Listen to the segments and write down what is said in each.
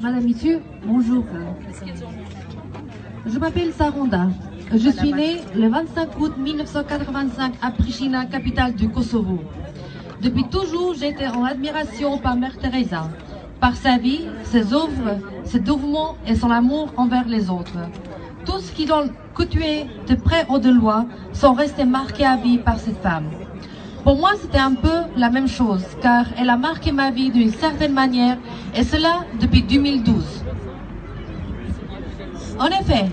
Madame, Monsieur, bonjour. Je m'appelle Saranda. Je suis née le 25 août 1985 à Pristina, capitale du Kosovo. Depuis toujours, j'étais en admiration par Mère Teresa, par sa vie, ses œuvres, ses dévouements et son amour envers les autres. Tous qui l'ont côtoyé de près ou de loin sont restés marqués à vie par cette femme. Pour moi, c'était un peu la même chose, car elle a marqué ma vie d'une certaine manière, et cela depuis 2012. En effet,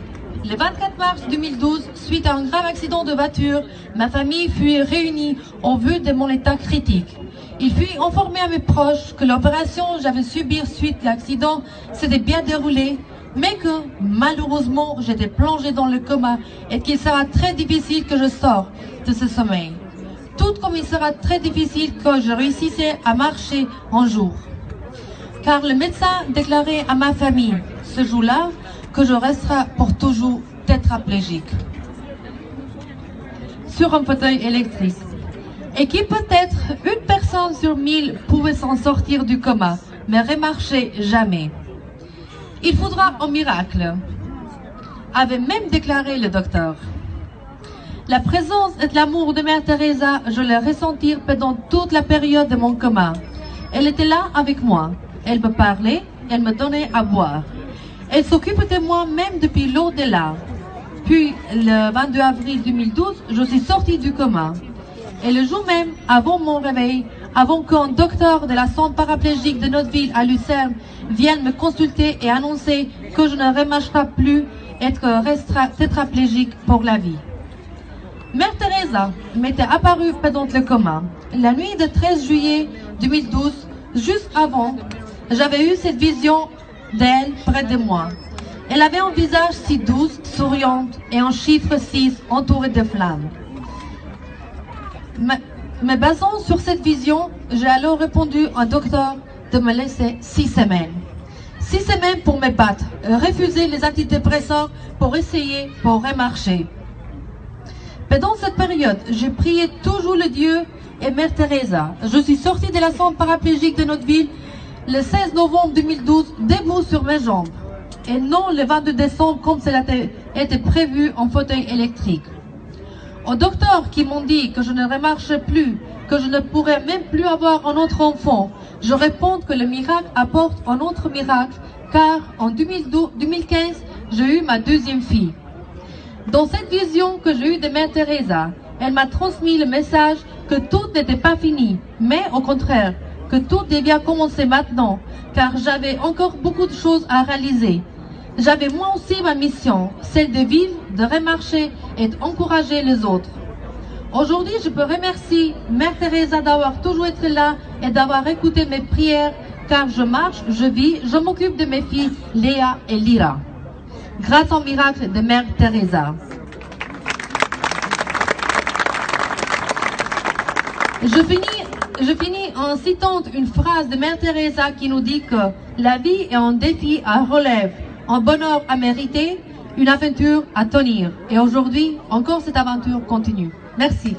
le 24 mars 2012, suite à un grave accident de voiture, ma famille fut réunie en vue de mon état critique. Il fut informé à mes proches que l'opération que j'avais subie suite à l'accident s'était bien déroulée, mais que malheureusement j'étais plongée dans le coma et qu'il sera très difficile que je sorte de ce sommeil. Tout comme il sera très difficile que je réussisse à marcher un jour. Car le médecin déclarait à ma famille ce jour-là que je resterai pour toujours tétraplégique sur un fauteuil électrique et qui peut-être une personne sur mille pouvait s'en sortir du coma, mais remarcher jamais. Il faudra un miracle, avait même déclaré le docteur. La présence et l'amour de Mère Teresa, je l'ai ressenti pendant toute la période de mon coma. Elle était là avec moi. Elle me parlait, elle me donnait à boire. Elle s'occupe de moi même depuis l'au-delà. Puis, le 22 avril 2012, je suis sortie du coma. Et le jour même, avant mon réveil, avant qu'un docteur de la centre paraplégique de notre ville à Lucerne vienne me consulter et annoncer que je ne remarcherai plus être tétraplégique pour la vie. Mère Teresa m'était apparue pendant le coma. La nuit du 13 juillet 2012, juste avant, j'avais eu cette vision d'elle près de moi. Elle avait un visage si doux, souriante et un chiffre 6 entouré de flammes. Me basant sur cette vision, j'ai alors répondu au docteur de me laisser six semaines. Six semaines pour me battre, refuser les antidépresseurs pour essayer, pour remarcher. Pendant cette période, j'ai prié toujours le Dieu et Mère Teresa. Je suis sortie de la centre paraplégique de notre ville le 16 novembre 2012, debout sur mes jambes. Et non le 22 décembre comme cela était prévu en fauteuil électrique. Aux docteurs qui m'ont dit que je ne remarcherais plus, que je ne pourrais même plus avoir un autre enfant, je réponds que le miracle apporte un autre miracle, car en 2015, j'ai eu ma deuxième fille. Dans cette vision que j'ai eue de Mère Teresa, elle m'a transmis le message que tout n'était pas fini, mais au contraire, que tout devait commencer maintenant, car j'avais encore beaucoup de choses à réaliser. J'avais moi aussi ma mission, celle de vivre, de remarcher et d'encourager les autres. Aujourd'hui, je peux remercier Mère Teresa d'avoir toujours été là et d'avoir écouté mes prières, car je marche, je vis, je m'occupe de mes filles Léa et Lyra. Grâce au miracle de Mère Teresa. Je finis, en citant une phrase de Mère Teresa qui nous dit que la vie est un défi à relève un bonheur à mériter, une aventure à tenir. Et aujourd'hui, encore cette aventure continue. Merci.